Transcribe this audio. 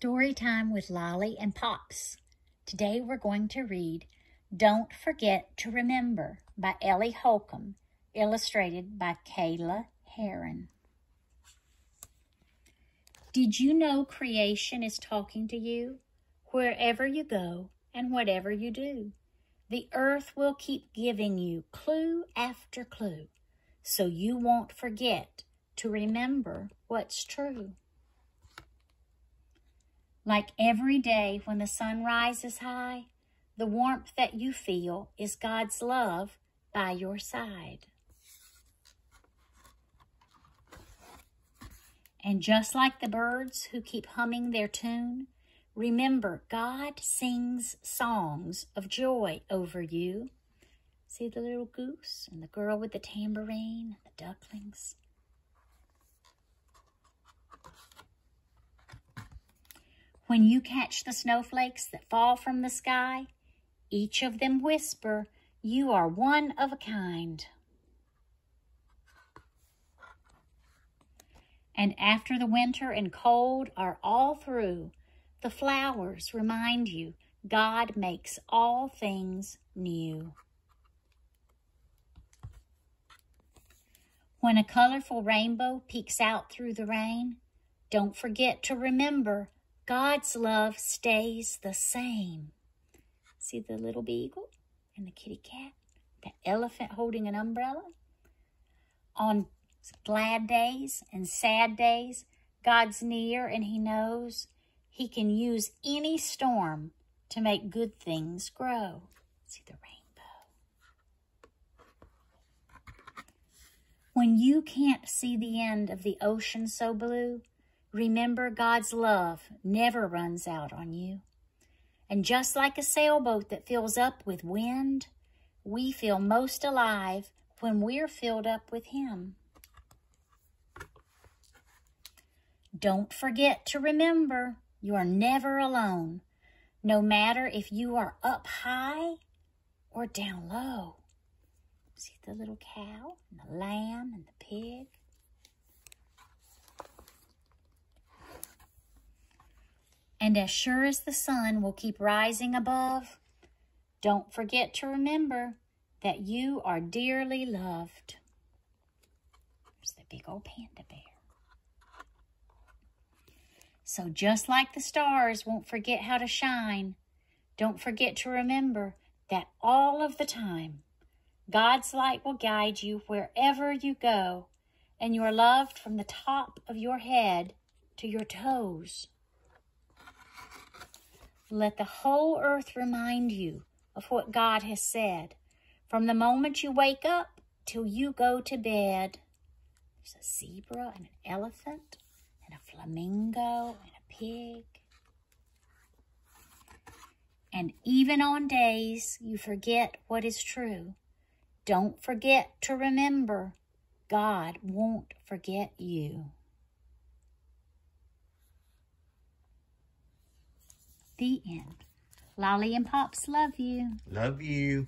Story time with Lolli and Pops. Today we're going to read Don't Forget to Remember by Ellie Holcomb, illustrated by Kayla Harren. Did you know creation is talking to you? Wherever you go and whatever you do, the earth will keep giving you clue after clue, so you won't forget to remember what's true. Like every day when the sun rises high, the warmth that you feel is God's love by your side. And just like the birds who keep humming their tune, remember God sings songs of joy over you. See the little goose and the girl with the tambourine and the ducklings? When you catch the snowflakes that fall from the sky, each of them whisper, you are one of a kind. And after the winter and cold are all through, the flowers remind you God makes all things new. When a colorful rainbow peeks out through the rain, don't forget to remember God's love stays the same. See the little beagle and the kitty cat? The elephant holding an umbrella? On glad days and sad days, God's near and he knows he can use any storm to make good things grow. See the rainbow. When you can't see the end of the ocean so blue, Remember, God's love never runs out on you. And just like a sailboat that fills up with wind, we feel most alive when we're filled up with Him. Don't forget to remember you are never alone, no matter if you are up high or down low. See the little cow and the lamb and the pig? And as sure as the sun will keep rising above, don't forget to remember that you are dearly loved. There's the big old panda bear. So just like the stars won't forget how to shine, don't forget to remember that all of the time, God's light will guide you wherever you go, and you are loved from the top of your head to your toes. Let the whole earth remind you of what God has said. From the moment you wake up till you go to bed. There's a zebra and an elephant and a flamingo and a pig. And even on days you forget what is true, don't forget to remember God won't forget you. The end. Lolli and Pops love you. Love you.